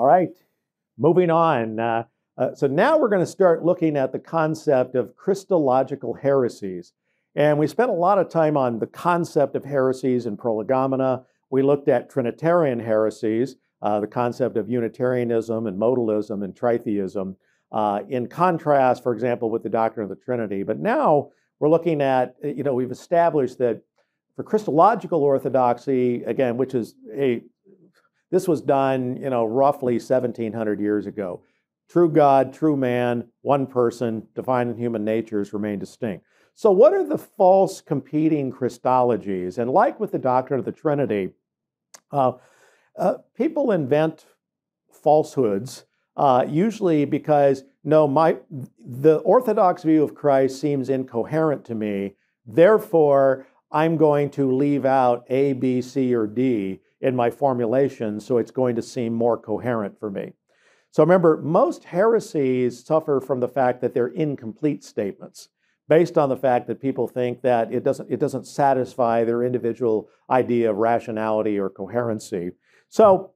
All right, moving on. Uh, uh, so now we're going to start looking at the concept of Christological heresies. And we spent a lot of time on the concept of heresies in Prolegomena. We looked at Trinitarian heresies, uh, the concept of Unitarianism and modalism and tritheism, uh, in contrast, for example, with the doctrine of the Trinity. But now we're looking at, you know, we've established that for Christological orthodoxy, again, which is a this was done, you know, roughly 1700 years ago. True God, true man, one person, divine and human natures remain distinct. So, what are the false competing Christologies? And like with the doctrine of the Trinity, uh, uh, people invent falsehoods uh, usually because no, my the orthodox view of Christ seems incoherent to me. Therefore, I'm going to leave out A, B, C, or D in my formulation, so it's going to seem more coherent for me. So remember, most heresies suffer from the fact that they're incomplete statements, based on the fact that people think that it doesn't, it doesn't satisfy their individual idea of rationality or coherency. So,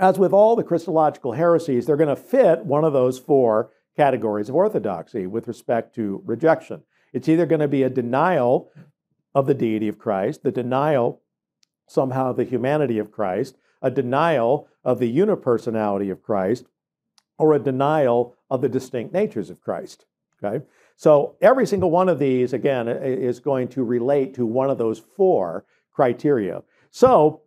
as with all the Christological heresies, they're going to fit one of those four categories of orthodoxy with respect to rejection. It's either going to be a denial of the deity of Christ, the denial somehow the humanity of Christ, a denial of the unipersonality of Christ, or a denial of the distinct natures of Christ. Okay? So every single one of these, again, is going to relate to one of those four criteria. So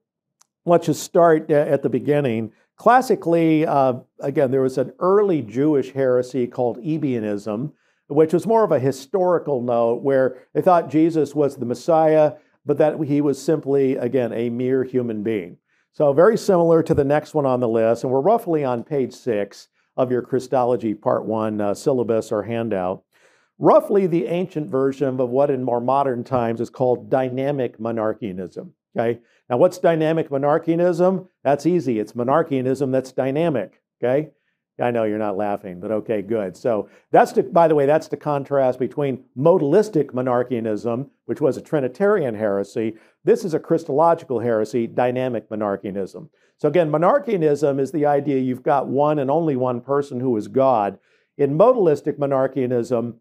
let's just start at the beginning. Classically, uh, again, there was an early Jewish heresy called Ebionism, which was more of a historical note where they thought Jesus was the Messiah but that he was simply, again, a mere human being. So, very similar to the next one on the list, and we're roughly on page six of your Christology Part One uh, syllabus or handout. Roughly the ancient version of what in more modern times is called dynamic monarchianism. Okay, now what's dynamic monarchianism? That's easy. It's monarchianism that's dynamic. Okay, I know you're not laughing, but okay, good. So that's to, by the way, that's the contrast between modalistic monarchianism, which was a Trinitarian heresy. This is a Christological heresy, dynamic monarchianism. So again, monarchianism is the idea you've got one and only one person who is God. In modalistic monarchianism,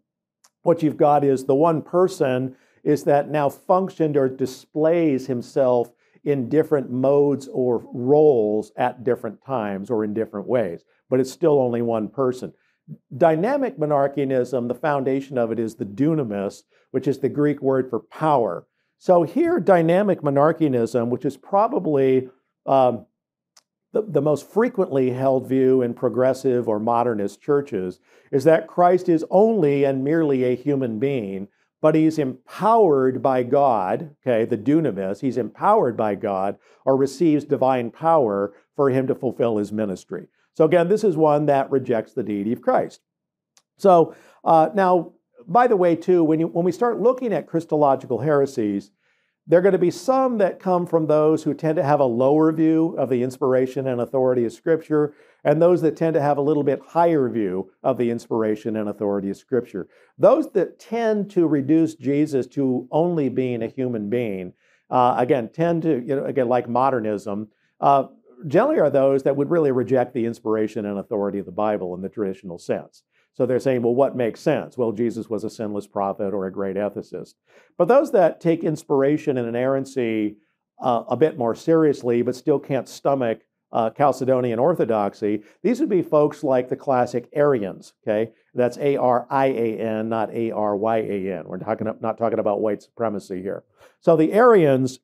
what you've got is the one person is that now functioned or displays himself in different modes or roles at different times or in different ways but it's still only one person. Dynamic monarchianism, the foundation of it is the dunamis, which is the Greek word for power. So here, dynamic monarchianism, which is probably um, the, the most frequently held view in progressive or modernist churches, is that Christ is only and merely a human being, but he's empowered by God, okay, the dunamis, he's empowered by God or receives divine power for him to fulfill his ministry. So again, this is one that rejects the deity of Christ. So uh, now, by the way, too, when, you, when we start looking at Christological heresies, there are going to be some that come from those who tend to have a lower view of the inspiration and authority of Scripture, and those that tend to have a little bit higher view of the inspiration and authority of Scripture. Those that tend to reduce Jesus to only being a human being, uh, again, tend to, you know, again, like modernism, uh, generally are those that would really reject the inspiration and authority of the Bible in the traditional sense. So they're saying, well, what makes sense? Well, Jesus was a sinless prophet or a great ethicist. But those that take inspiration and inerrancy uh, a bit more seriously, but still can't stomach uh, Chalcedonian orthodoxy, these would be folks like the classic Arians. Okay, that's A R I A N, not A R Y A N. We're talking, not talking about white supremacy here. So the Arians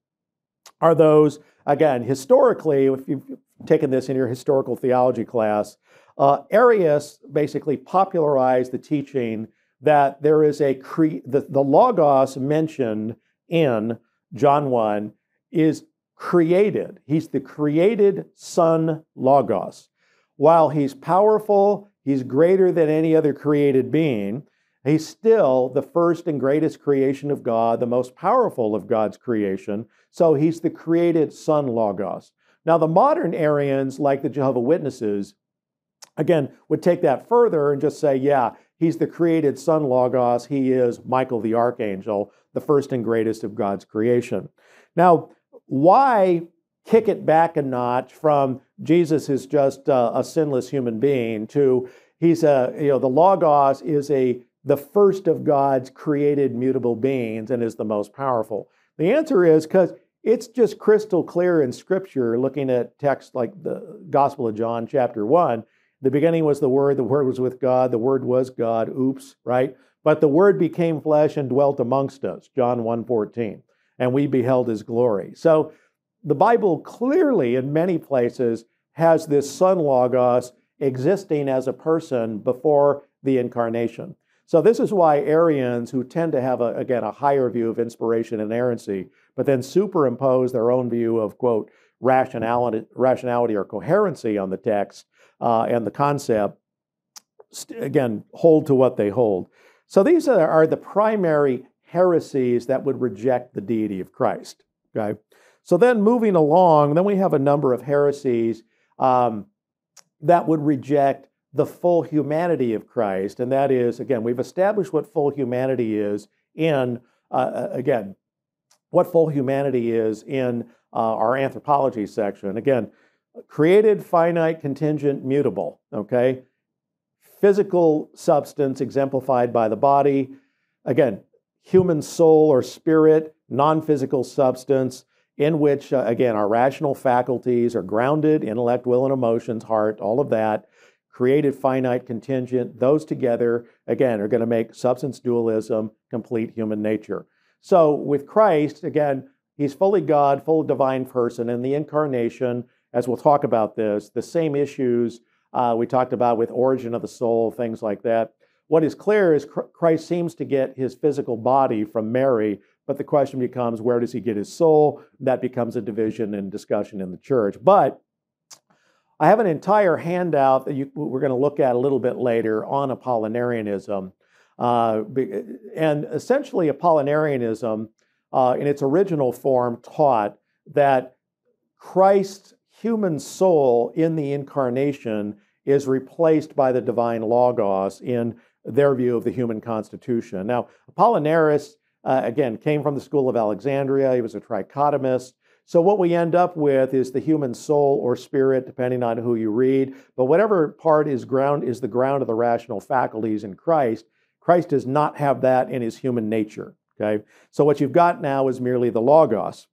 are those Again, historically, if you've taken this in your historical theology class, uh, Arius basically popularized the teaching that there is a cre- the, the logos mentioned in John 1 is created. He's the created Son Logos. While he's powerful, he's greater than any other created being. He's still the first and greatest creation of God, the most powerful of God's creation. So he's the created Son Logos. Now, the modern Arians, like the Jehovah Witnesses, again, would take that further and just say, yeah, he's the created Son Logos. He is Michael the Archangel, the first and greatest of God's creation. Now, why kick it back a notch from Jesus is just uh, a sinless human being to he's a you know the logos is a the first of God's created mutable beings and is the most powerful. The answer is because it's just crystal clear in Scripture. Looking at texts like the Gospel of John, chapter one, the beginning was the Word, the Word was with God, the Word was God. Oops, right? But the Word became flesh and dwelt amongst us. John 1:14, and we beheld His glory. So the Bible clearly, in many places, has this Son Logos existing as a person before the incarnation. So this is why Arians, who tend to have a, again a higher view of inspiration and inerrancy, but then superimpose their own view of quote rationality, rationality or coherency on the text uh, and the concept, again hold to what they hold. So these are, are the primary heresies that would reject the deity of Christ. Okay. So then moving along, then we have a number of heresies um, that would reject the full humanity of Christ. And that is, again, we've established what full humanity is in, uh, uh again, what full humanity is in uh, our anthropology section. Again, created, finite, contingent, mutable, okay? Physical substance exemplified by the body. Again, human soul or spirit, non physical substance, in which, uh, again, our rational faculties are grounded, intellect, will, and emotions, heart, all of that, created, finite, contingent, those together, again, are going to make substance dualism complete human nature. So with Christ, again, he's fully God, full divine person. In the incarnation, as we'll talk about this, the same issues uh, we talked about with origin of the soul, things like that. What is clear is Christ seems to get his physical body from Mary, but the question becomes where does he get his soul? That becomes a division and discussion in the church. But I have an entire handout that you, we're going to look at a little bit later on Apollinarianism. Uh, and essentially, Apollinarianism, uh, in its original form, taught that Christ's human soul in the incarnation is replaced by the divine Logos in their view of the human constitution. Now, Apollinaris uh, again, came from the school of Alexandria. He was a trichotomist. So, what we end up with is the human soul or spirit, depending on who you read. But whatever part is ground is the ground of the rational faculties in Christ. Christ does not have that in his human nature. Okay, so what you've got now is merely the logos,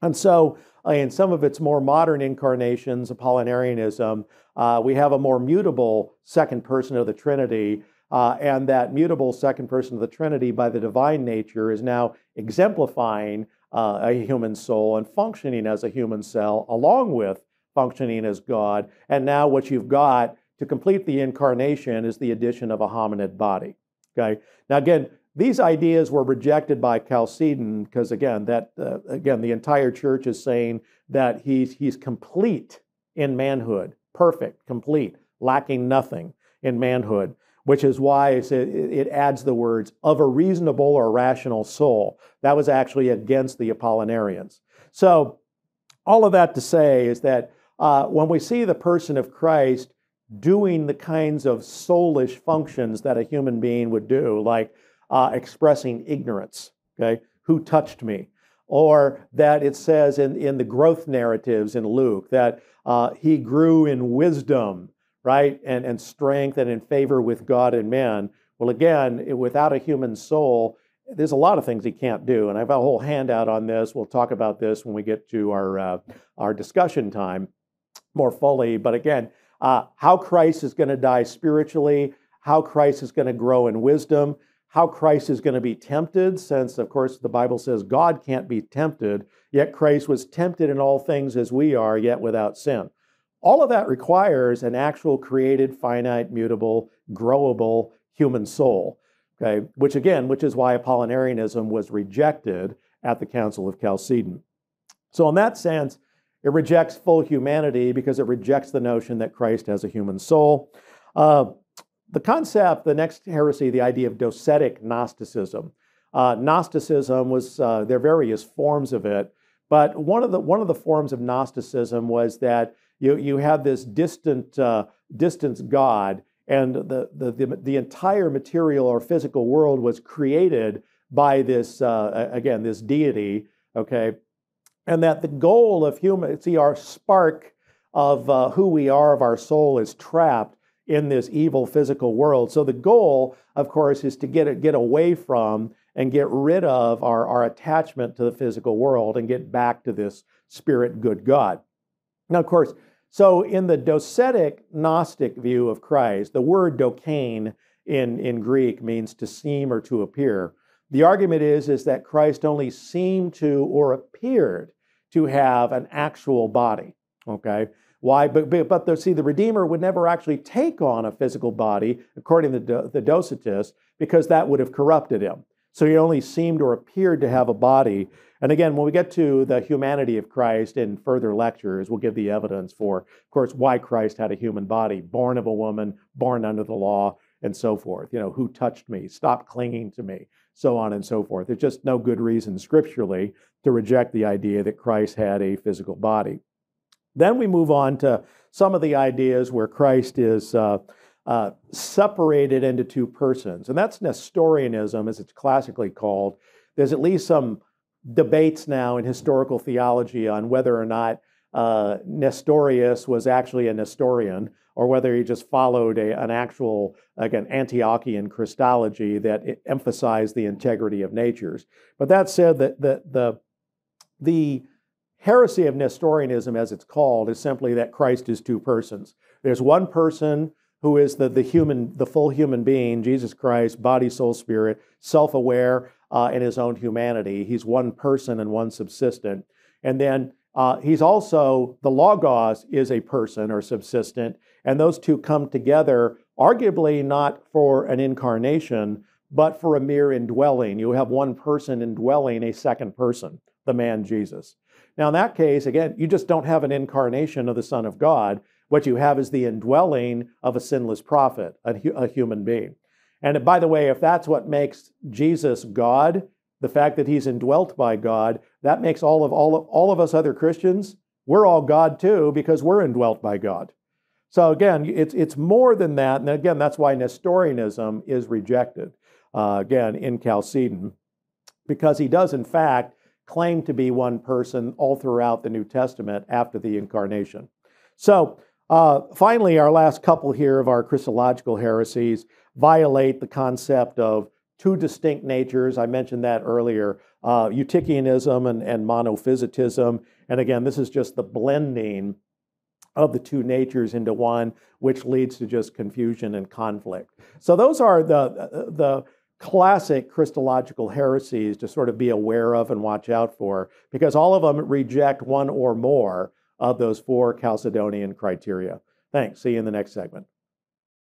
and so uh, in some of its more modern incarnations, Apollinarianism, uh, we have a more mutable second person of the Trinity uh, and that mutable second person of the Trinity by the divine nature is now exemplifying uh, a human soul and functioning as a human cell along with functioning as God. And now what you've got to complete the incarnation is the addition of a hominid body. Okay. Now again, these ideas were rejected by Chalcedon because again, that uh, again the entire church is saying that he's he's complete in manhood, perfect, complete, lacking nothing in manhood which is why it adds the words of a reasonable or rational soul. That was actually against the Apollinarians. So, all of that to say is that uh, when we see the person of Christ doing the kinds of soulish functions that a human being would do, like uh, expressing ignorance, okay, who touched me? Or that it says in, in the growth narratives in Luke that uh, he grew in wisdom right? And, and strength and in favor with God and man. Well, again, without a human soul, there's a lot of things he can't do. And I have a whole handout on this. We'll talk about this when we get to our, uh, our discussion time more fully. But again, uh, how Christ is going to die spiritually, how Christ is going to grow in wisdom, how Christ is going to be tempted, since, of course, the Bible says God can't be tempted, yet Christ was tempted in all things as we are, yet without sin. All of that requires an actual created, finite, mutable, growable human soul. Okay, which again, which is why Apollinarianism was rejected at the Council of Chalcedon. So, in that sense, it rejects full humanity because it rejects the notion that Christ has a human soul. Uh, the concept, the next heresy, the idea of docetic Gnosticism. Uh, Gnosticism was uh, there are various forms of it, but one of the one of the forms of Gnosticism was that you, you have this distant, uh, distant God, and the, the, the, the, entire material or physical world was created by this, uh, again, this deity, okay? And that the goal of human, see, our spark, of uh, who we are, of our soul, is trapped in this evil physical world. So the goal, of course, is to get it, get away from and get rid of our, our attachment to the physical world and get back to this spirit good God. Now, of course, so in the docetic Gnostic view of Christ, the word dokein in, in Greek means to seem or to appear. The argument is, is that Christ only seemed to or appeared to have an actual body. Okay? Why? But, but, but the, see, the Redeemer would never actually take on a physical body, according to the, the Docetists, because that would have corrupted him. So he only seemed or appeared to have a body. And again, when we get to the humanity of Christ in further lectures, we'll give the evidence for, of course, why Christ had a human body, born of a woman, born under the law, and so forth. You know, who touched me? Stop clinging to me, so on and so forth. There's just no good reason scripturally to reject the idea that Christ had a physical body. Then we move on to some of the ideas where Christ is uh, uh, separated into two persons, and that's Nestorianism, as it's classically called. There's at least some debates now in historical theology on whether or not uh, Nestorius was actually a Nestorian or whether he just followed a, an actual, again, Antiochian Christology that emphasized the integrity of natures. But that said, that the, the, the heresy of Nestorianism, as it's called, is simply that Christ is two persons. There's one person who is the, the human, the full human being, Jesus Christ, body, soul, spirit, self-aware uh, in his own humanity. He's one person and one subsistent. And then uh, he's also, the Logos is a person or subsistent, and those two come together, arguably not for an incarnation, but for a mere indwelling. You have one person indwelling a second person, the man Jesus. Now, in that case, again, you just don't have an incarnation of the Son of God. What you have is the indwelling of a sinless prophet, a, a human being. And by the way, if that's what makes Jesus God, the fact that he's indwelt by God, that makes all of all of, all of us other Christians, we're all God too because we're indwelt by God. So again, it's it's more than that, and again, that's why Nestorianism is rejected. Uh, again, in Chalcedon, because he does in fact claim to be one person all throughout the New Testament after the incarnation. So, uh, finally, our last couple here of our Christological heresies violate the concept of two distinct natures. I mentioned that earlier uh, Eutychianism and, and monophysitism. And again, this is just the blending of the two natures into one, which leads to just confusion and conflict. So, those are the, the classic Christological heresies to sort of be aware of and watch out for, because all of them reject one or more of those four Chalcedonian criteria. Thanks. See you in the next segment.